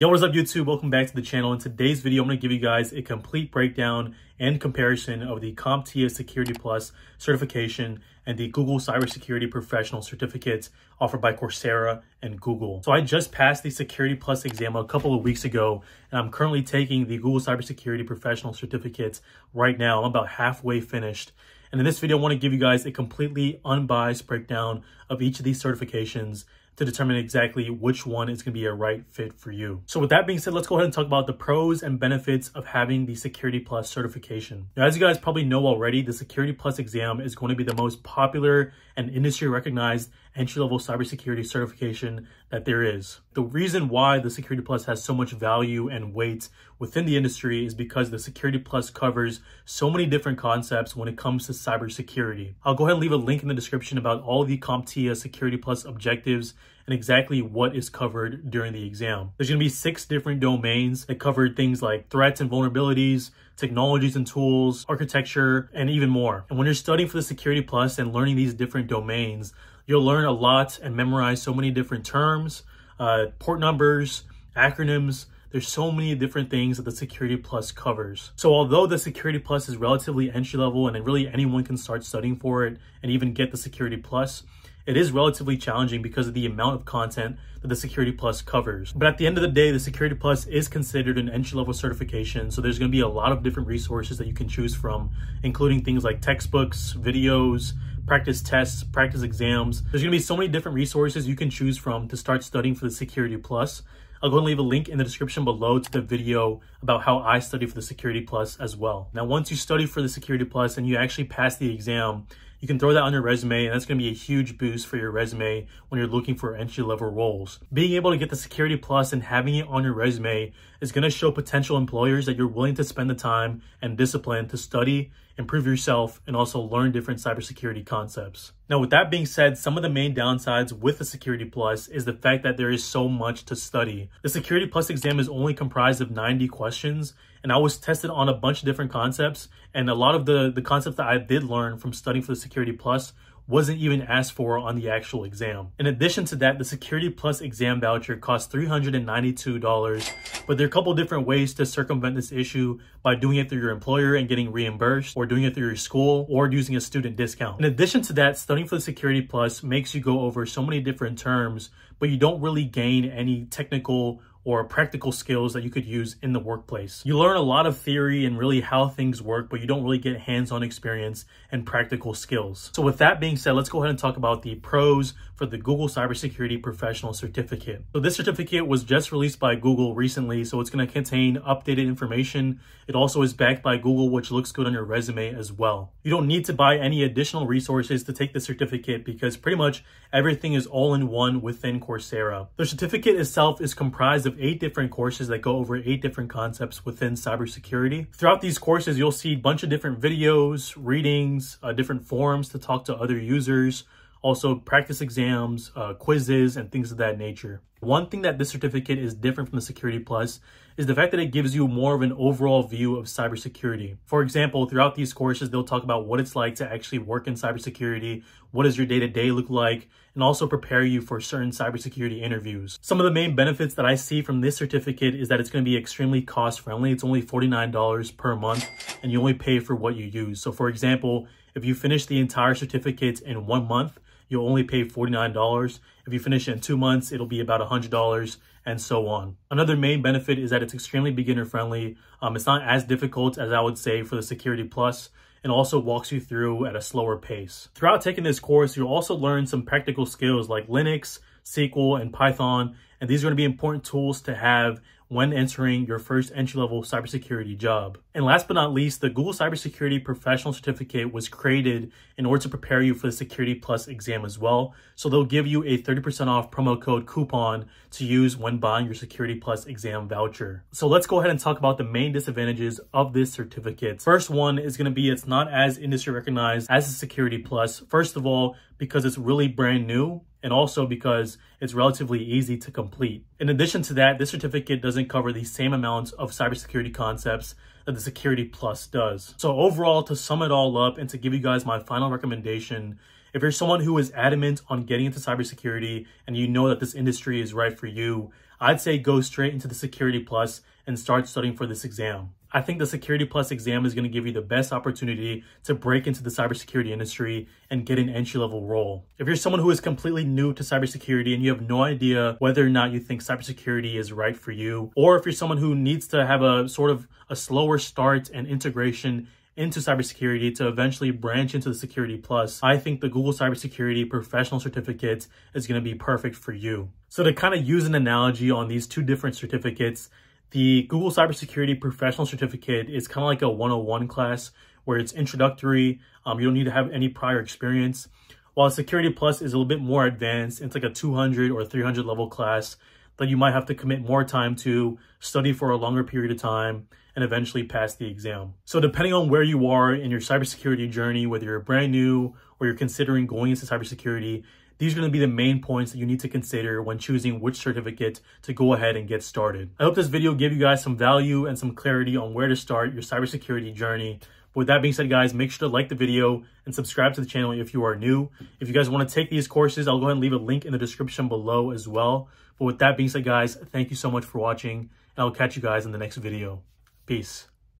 Yo, what is up YouTube? Welcome back to the channel. In today's video, I'm going to give you guys a complete breakdown and comparison of the CompTIA Security Plus certification and the Google Cybersecurity Professional certificates offered by Coursera and Google. So I just passed the Security Plus exam a couple of weeks ago, and I'm currently taking the Google Cybersecurity Professional certificates right now. I'm about halfway finished. And in this video, I want to give you guys a completely unbiased breakdown of each of these certifications to determine exactly which one is going to be a right fit for you. So with that being said, let's go ahead and talk about the pros and benefits of having the Security Plus certification. Now, as you guys probably know already, the Security Plus exam is going to be the most popular and industry recognized entry-level cybersecurity certification that there is. The reason why the Security Plus has so much value and weight within the industry is because the Security Plus covers so many different concepts when it comes to cybersecurity. I'll go ahead and leave a link in the description about all the CompTIA Security Plus objectives and exactly what is covered during the exam. There's to be six different domains that cover things like threats and vulnerabilities, technologies and tools, architecture, and even more. And when you're studying for the Security Plus and learning these different domains, you'll learn a lot and memorize so many different terms, uh, port numbers, acronyms, there's so many different things that the Security Plus covers. So although the Security Plus is relatively entry level and really anyone can start studying for it and even get the Security Plus, it is relatively challenging because of the amount of content that the Security Plus covers. But at the end of the day, the Security Plus is considered an entry-level certification, so there's going to be a lot of different resources that you can choose from, including things like textbooks, videos, practice tests, practice exams. There's going to be so many different resources you can choose from to start studying for the Security Plus. I'll go and leave a link in the description below to the video about how I study for the Security Plus as well. Now, once you study for the Security Plus and you actually pass the exam, you can throw that on your resume and that's going to be a huge boost for your resume when you're looking for entry level roles. Being able to get the Security Plus and having it on your resume is going to show potential employers that you're willing to spend the time and discipline to study, improve yourself, and also learn different cybersecurity concepts. Now, with that being said, some of the main downsides with the Security Plus is the fact that there is so much to study. The Security Plus exam is only comprised of 90 questions, and I was tested on a bunch of different concepts, and a lot of the, the concepts that I did learn from studying for the Security Plus wasn't even asked for on the actual exam. In addition to that, the Security Plus exam voucher costs $392, but there are a couple different ways to circumvent this issue by doing it through your employer and getting reimbursed, or doing it through your school, or using a student discount. In addition to that, studying for the Security Plus makes you go over so many different terms, but you don't really gain any technical or practical skills that you could use in the workplace. You learn a lot of theory and really how things work, but you don't really get hands-on experience and practical skills. So with that being said, let's go ahead and talk about the pros for the Google Cybersecurity Professional Certificate. So this certificate was just released by Google recently, so it's going to contain updated information. It also is backed by Google, which looks good on your resume as well. You don't need to buy any additional resources to take the certificate because pretty much everything is all in one within Coursera. The certificate itself is comprised of eight different courses that go over eight different concepts within cybersecurity. Throughout these courses, you'll see a bunch of different videos, readings, uh, different forums to talk to other users, also practice exams, uh, quizzes, and things of that nature. One thing that this certificate is different from the Security Plus is the fact that it gives you more of an overall view of cybersecurity. For example, throughout these courses, they'll talk about what it's like to actually work in cybersecurity, what does your day-to-day -day look like, and also prepare you for certain cybersecurity interviews. Some of the main benefits that I see from this certificate is that it's going to be extremely cost-friendly. It's only $49 per month, and you only pay for what you use. So for example, if you finish the entire certificate in one month, you'll only pay $49. If you finish it in two months, it'll be about $100 and so on. Another main benefit is that it's extremely beginner friendly. Um, it's not as difficult as I would say for the Security Plus and also walks you through at a slower pace. Throughout taking this course, you'll also learn some practical skills like Linux, SQL, and Python, and these are going to be important tools to have when entering your first entry-level cybersecurity job. And last but not least, the Google Cybersecurity Professional Certificate was created in order to prepare you for the Security Plus exam as well. So they'll give you a 30% off promo code coupon to use when buying your Security Plus exam voucher. So let's go ahead and talk about the main disadvantages of this certificate. First one is going to be it's not as industry recognized as the Security Plus. First of all, because it's really brand new and also because it's relatively easy to complete. In addition to that, this certificate doesn't cover the same amount of cybersecurity concepts that the Security Plus does. So overall, to sum it all up and to give you guys my final recommendation, if you're someone who is adamant on getting into cybersecurity and you know that this industry is right for you, I'd say go straight into the Security Plus and start studying for this exam. I think the Security Plus exam is going to give you the best opportunity to break into the cybersecurity industry and get an entry level role. If you're someone who is completely new to cybersecurity and you have no idea whether or not you think cybersecurity is right for you, or if you're someone who needs to have a sort of a slower start and integration into cybersecurity to eventually branch into the Security Plus, I think the Google Cybersecurity Professional Certificate is going to be perfect for you. So to kind of use an analogy on these two different certificates, the Google Cybersecurity Professional Certificate is kind of like a 101 class where it's introductory. Um, you don't need to have any prior experience. While Security Plus is a little bit more advanced, it's like a 200 or 300 level class that you might have to commit more time to, study for a longer period of time, and eventually pass the exam. So depending on where you are in your cybersecurity journey, whether you're brand new or you're considering going into cybersecurity, these are going to be the main points that you need to consider when choosing which certificate to go ahead and get started. I hope this video gave you guys some value and some clarity on where to start your cybersecurity journey. With that being said, guys, make sure to like the video and subscribe to the channel if you are new. If you guys want to take these courses, I'll go ahead and leave a link in the description below as well. But with that being said, guys, thank you so much for watching, and I'll catch you guys in the next video. Peace.